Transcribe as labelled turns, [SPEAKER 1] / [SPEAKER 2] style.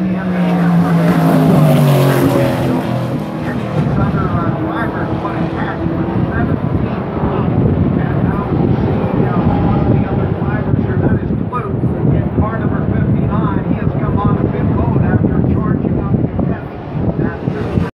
[SPEAKER 1] Yeah.